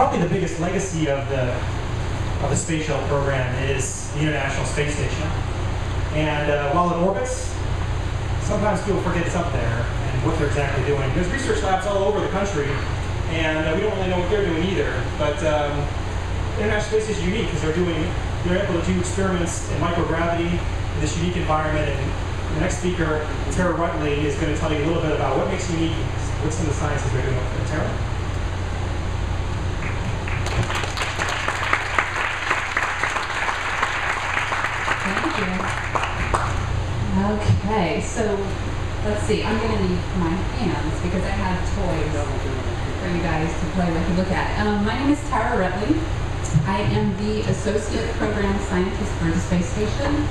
probably the biggest legacy of the of the space shuttle program is the International Space Station. And uh, while it orbits, sometimes people forget it's up there and what they're exactly doing. There's research labs all over the country, and uh, we don't really know what they're doing either. But um, International Space is unique because they're doing they're able to do experiments in microgravity in this unique environment. And the next speaker, Tara Rutley, is going to tell you a little bit about what makes unique, what's some of the sciences they're doing. Tara? Thank you. Okay, so let's see. I'm going to need my hands because I have toys for you guys to play with and look at. Um, my name is Tara Rutley. I am the Associate Program Scientist for the Space Station.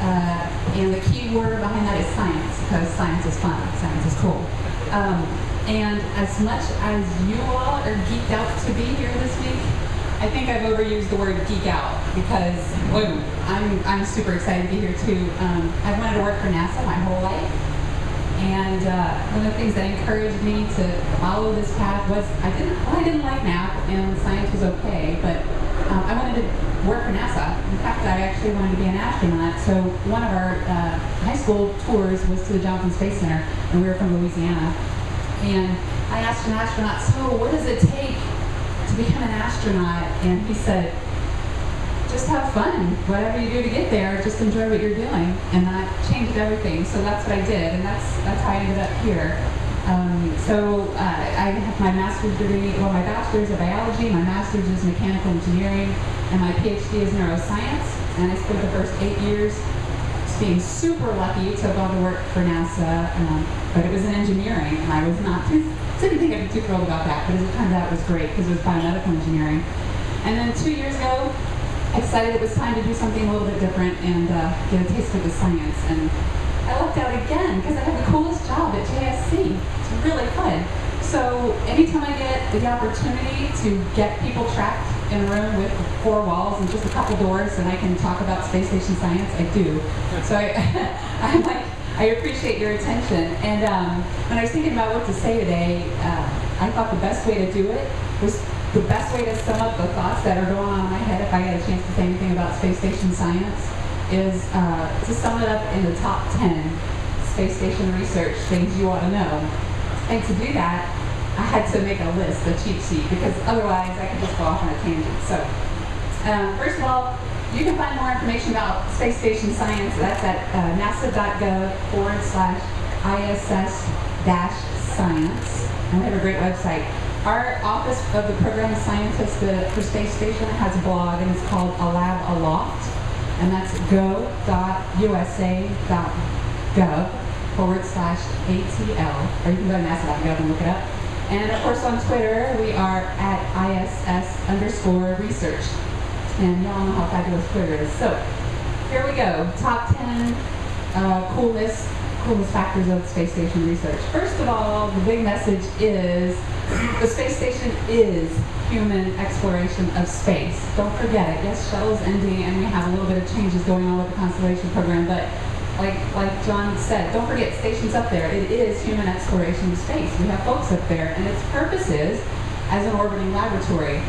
Uh, and the key word behind that is science, because science is fun, science is cool. Um, and as much as you all are geeked out to be here this week, I think I've overused the word geek out because I'm, I'm super excited to be here too. Um, I've wanted to work for NASA my whole life. And uh, one of the things that encouraged me to follow this path was I didn't well, I didn't like math and science was okay, but um, I wanted to work for NASA. In fact, I actually wanted to be an astronaut. So one of our uh, high school tours was to the Johnson Space Center, and we were from Louisiana. And I asked an astronaut, "So what does it take become an astronaut?" And he said, just have fun. Whatever you do to get there, just enjoy what you're doing. And that changed everything. So that's what I did, and that's that's how I ended up here. Um, so uh, I have my master's degree, well, my bachelor's of biology, my master's is mechanical engineering, and my PhD is neuroscience. And I spent the first eight years being super lucky to have gone to work for NASA, um, but it was in engineering, and I was not too, didn't think I'd be too thrilled about that, but as it turns out, it was great because it was biomedical engineering. And then two years ago, I decided it was time to do something a little bit different and uh, get a taste of the science. And I lucked out again because I have the coolest job at JSC. It's really fun. So anytime I get the opportunity to get people trapped in a room with four walls and just a couple doors and I can talk about space station science, I do. So I, I'm like, I appreciate your attention. And um, when I was thinking about what to say today, uh, I thought the best way to do it was the best way to sum up the thoughts that are going on in my head if I get a chance to say anything about space station science is uh, to sum it up in the top 10 space station research things you ought to know. And to do that, I had to make a list, a cheat sheet, because otherwise I could just go off on a tangent. So, um, first of all, you can find more information about space station science. That's at uh, nasa.gov forward slash ISS dash science. And we have a great website. Our Office of the Program Scientist uh, for Space Station has a blog, and it's called A Lab Aloft, and that's go.usa.gov forward slash ATL, or you can go to nasa.gov and look it up. And of course on Twitter, we are at ISS underscore research. And you all know how fabulous Twitter is. So here we go, top 10 uh, coolest, coolest factors of space station research. First of all, the big message is the space station is human exploration of space. Don't forget it. Yes, shuttle's ending and we have a little bit of changes going on with the Constellation program, but like, like John said, don't forget stations up there. It is human exploration of space. We have folks up there and its purpose is as an orbiting laboratory.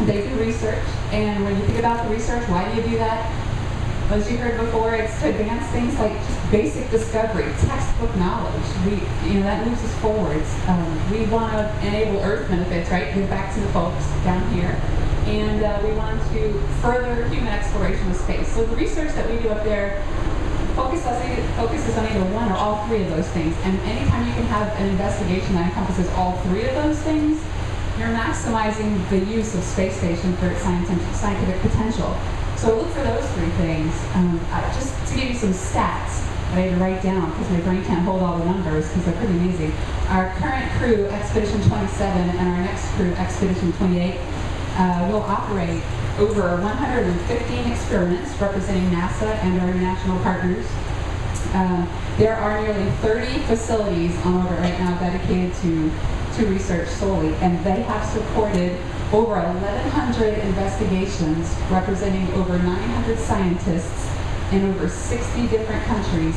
They do research and when you think about the research, why do you do that? As you heard before, it's to advance things like just basic discovery, textbook knowledge. We, you know, that moves us forwards. Um, we want to enable Earth benefits, right? Give back to the folks down here. And uh, we want to further human exploration of space. So the research that we do up there focus focuses on either one or all three of those things. And anytime you can have an investigation that encompasses all three of those things, you're maximizing the use of space station for its scientific potential. So look for those three things. Um, just to give you some stats that I had to write down because my brain can't hold all the numbers because they're pretty amazing. Our current crew, Expedition 27, and our next crew, Expedition 28, uh, will operate over 115 experiments representing NASA and our international partners. Uh, there are nearly 30 facilities on orbit right now dedicated to, to research solely, and they have supported over 1,100 investigations representing over 900 scientists in over 60 different countries.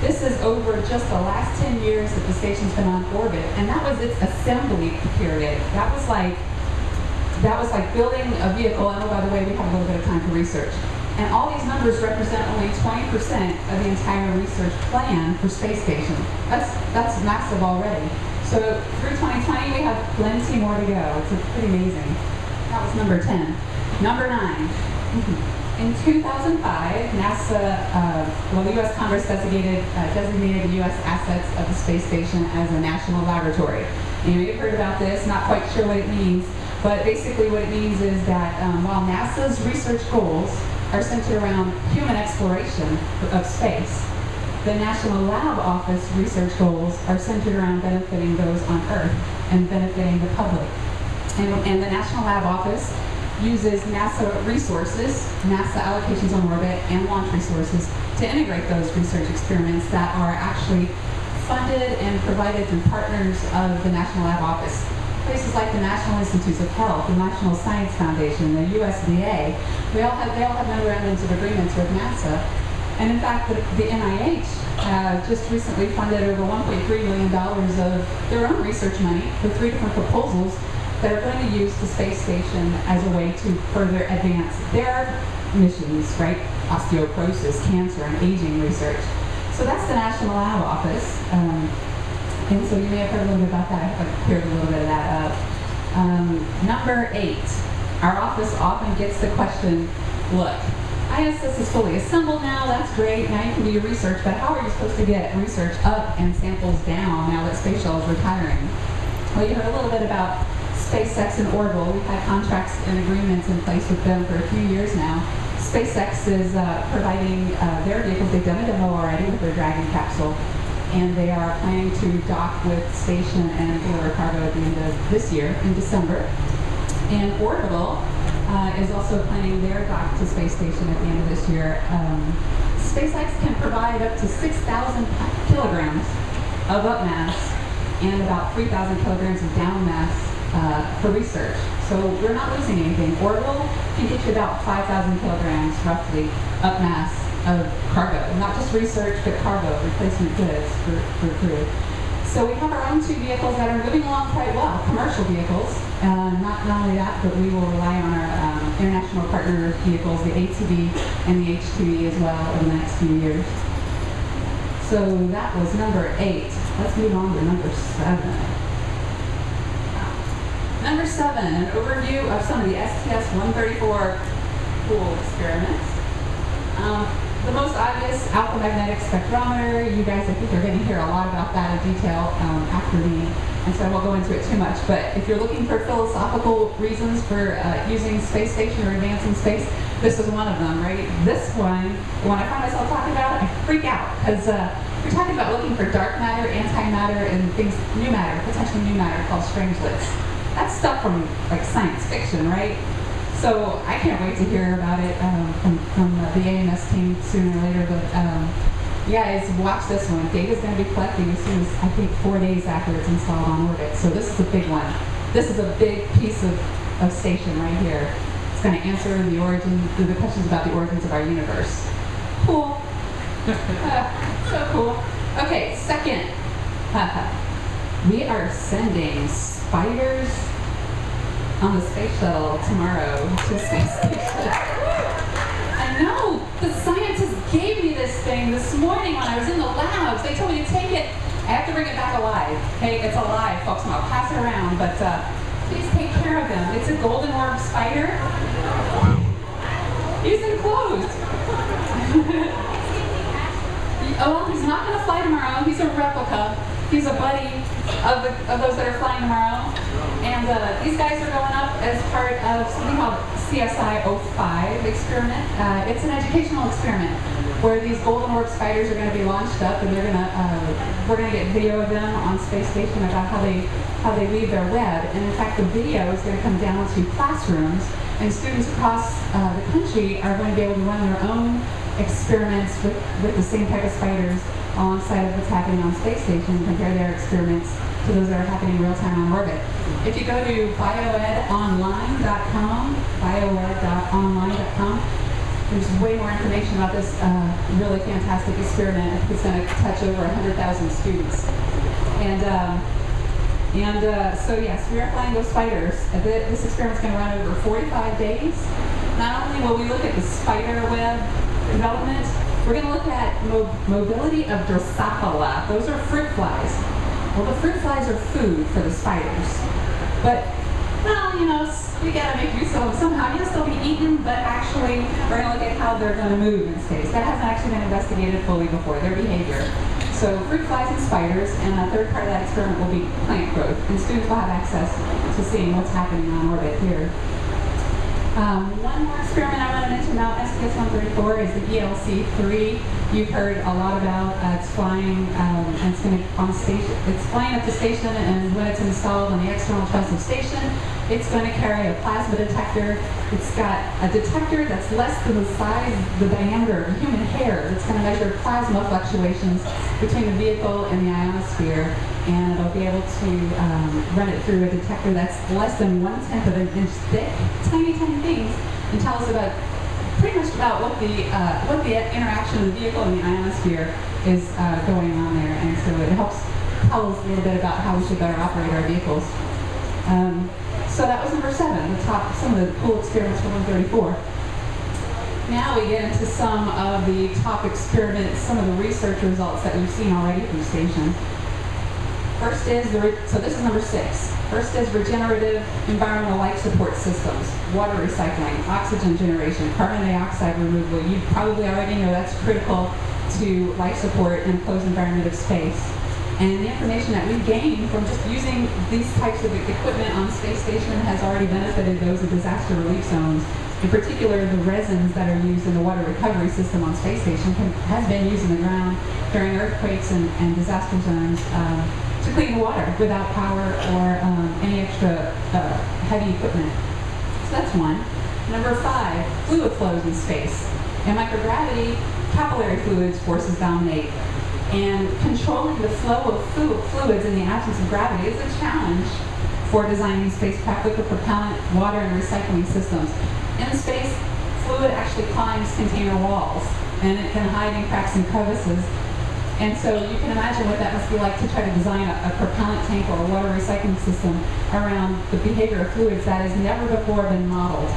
This is over just the last 10 years that the station's been on orbit, and that was its assembly period. That was like that was like building a vehicle, and oh, by the way, we have a little bit of time for research. And all these numbers represent only 20% of the entire research plan for space station. That's, that's massive already. So through 2020, we have plenty more to go. It's pretty amazing. That was number 10. Number nine. In 2005, NASA, uh, well, the U.S. Congress designated, uh, designated the U.S. assets of the space station as a national laboratory. And you may have heard about this, not quite sure what it means, but basically what it means is that um, while NASA's research goals are centered around human exploration of space, the National Lab Office research goals are centered around benefiting those on Earth and benefiting the public. And, and the National Lab Office uses NASA resources, NASA allocations on orbit, and launch resources to integrate those research experiments that are actually funded and provided through partners of the National Lab Office. Places like the National Institutes of Health, the National Science Foundation, the USDA, we all have, they all have memorandums of agreements with NASA. And in fact, the, the NIH uh, just recently funded over $1.3 million of their own research money for three different proposals that are going to use the space station as a way to further advance their missions, right? Osteoporosis, cancer, and aging research. So that's the National Lab Office. Um, and so you may have heard a little bit about that. I've cleared a little bit of that up. Um, number eight, our office often gets the question, look, ISS is fully assembled now, that's great, now you can do your research, but how are you supposed to get research up and samples down now that Space Shuttle is retiring? Well, you heard a little bit about SpaceX and Orbital. We've had contracts and agreements in place with them for a few years now. SpaceX is uh, providing uh, their vehicles. They've done a demo already with their Dragon capsule, and they are planning to dock with station and deliver cargo at the end of this year, in December. And Orbital uh, is also planning their dock to space station at the end of this year. Um, SpaceX can provide up to 6,000 kilograms of up mass and about 3,000 kilograms of down mass uh, for research. So we're not losing anything. Orbital can get you about 5,000 kilograms, roughly, up mass of cargo. Not just research, but cargo, replacement goods for, for crew. So we have our own two vehicles that are moving along quite well, commercial vehicles. Uh, not, not only that, but we will rely on our um, international partner vehicles, the ATV and the HTV as well in the next few years. So that was number eight. Let's move on to number seven. Number seven, an overview of some of the STS-134 cool experiments. Um, the most obvious, alpha magnetic spectrometer. You guys, I think, are going to hear a lot about that in detail um, after me, and so I won't go into it too much. But if you're looking for philosophical reasons for uh, using space station or advancing space, this is one of them, right? This one, when I find myself talking about it, I freak out because uh, we're talking about looking for dark matter, antimatter, and things, new matter, potentially new matter called strangelets that's stuff from like science fiction, right? So I can't wait to hear about it um, from, from the AMS team sooner or later. But um, you guys watch this one. Data's going to be collecting as soon as I think four days after it's installed on orbit. So this is a big one. This is a big piece of, of station right here. It's going to answer the origin, the questions about the origins of our universe. Cool. uh, so cool. Okay, second. we are sending spiders on the space shuttle tomorrow to space station. I know, the scientists gave me this thing this morning when I was in the labs. They told me to take it. I have to bring it back alive. Okay, it's alive, folks, and I'll pass it around, but uh, please take care of him. It's a golden orb spider. He's enclosed. oh, he's not going to fly tomorrow. He's a replica. He's a buddy of, the, of those that are flying tomorrow. And uh, these guys are going up as part of something called CSI 05 experiment. Uh, it's an educational experiment where these golden orb spiders are going to be launched up, and they're going to uh, we're going to get video of them on space station about how they how they weave their web. And in fact, the video is going to come down to classrooms, and students across uh, the country are going to be able to run their own experiments with, with the same type of spiders alongside of what's happening on space station compare their experiments to those that are happening real time on orbit. If you go to bioedonline.com, bioed.online.com, there's way more information about this uh, really fantastic experiment. It's going to touch over 100,000 students. And um, And uh, so yes, we are flying those spiders. Uh, thi- This experiment's going to run over 45 days. Not only will we look at the spider web development, we're going to look at mo- mobility of Drosophila. Those are fruit flies. Well, the fruit flies are food for the spiders. But, well, you know, we gotta make use of them somehow. Yes, they'll be eaten, but actually, we're gonna look at how they're gonna move in space. That hasn't actually been investigated fully before, their behavior. So fruit flies and spiders, and a third part of that experiment will be plant growth. And students will have access to seeing what's happening on orbit here. Um, one more experiment I want to mention about STS 134 is the ELC-3. You've heard a lot about. Uh, it's flying, um, and it's going on station. It's flying up the station, and when it's installed on the external truss of station, it's going to carry a plasma detector. It's got a detector that's less than the size, the diameter of human hair. It's going to measure plasma fluctuations between the vehicle and the ionosphere, and it'll be able to um, run it through a detector that's less than one tenth of an inch thick, tiny, tiny things, and tell us about pretty much about what the uh, what the interaction of the vehicle and the ionosphere is uh, going on there, and so it helps tell us a little bit about how we should better operate our vehicles. Um, so that was number seven, the top, some of the cool experiments for 134. Now we get into some of the top experiments, some of the research results that we've seen already from station. First is the, so this is number six. First is regenerative environmental life support systems, water recycling, oxygen generation, carbon dioxide removal. You probably already know that's critical to life support in a closed environment of space. And the information that we gain from just using these types of equipment on space station has already benefited those of disaster relief zones. In particular, the resins that are used in the water recovery system on space station can, has been used in the ground during earthquakes and, and disaster zones um, to clean the water without power or um, any extra uh, heavy equipment. So that's one. Number five, fluid flows in space. In microgravity, capillary fluids forces dominate. And controlling the flow of flu- fluids in the absence of gravity is a challenge for designing spacecraft liquid propellant, water, and recycling systems. In space, fluid actually climbs container walls, and it can hide in cracks and crevices. And so you can imagine what that must be like to try to design a, a propellant tank or a water recycling system around the behavior of fluids that has never before been modeled.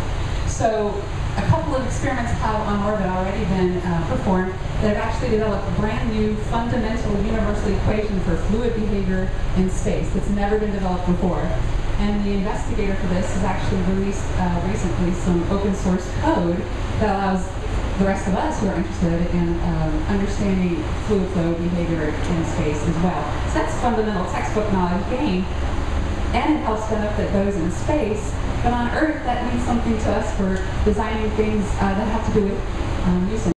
So a couple of experiments have on orbit already been uh, performed that have actually developed a brand new fundamental universal equation for fluid behavior in space that's never been developed before. And the investigator for this has actually released uh, recently some open source code that allows the rest of us who are interested in um, understanding fluid flow behavior in space as well. So that's fundamental textbook knowledge gained and it helps benefit those in space. But on Earth, that means something to us for designing things uh, that have to do with um,